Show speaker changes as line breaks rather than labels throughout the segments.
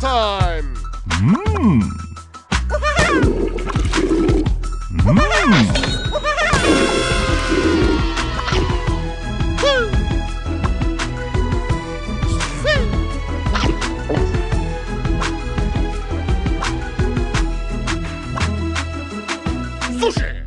time!
Mmm. Mmm.
Sushi!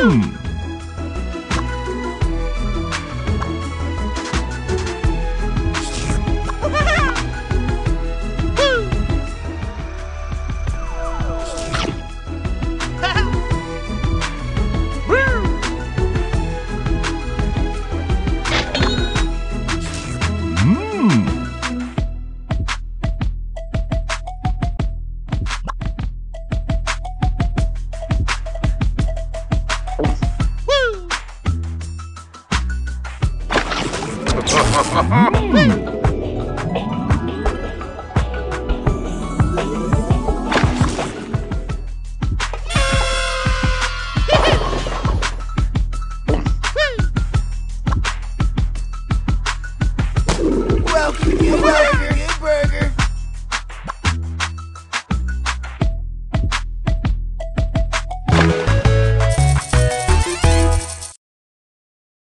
Mmm.
Welcome, welcome.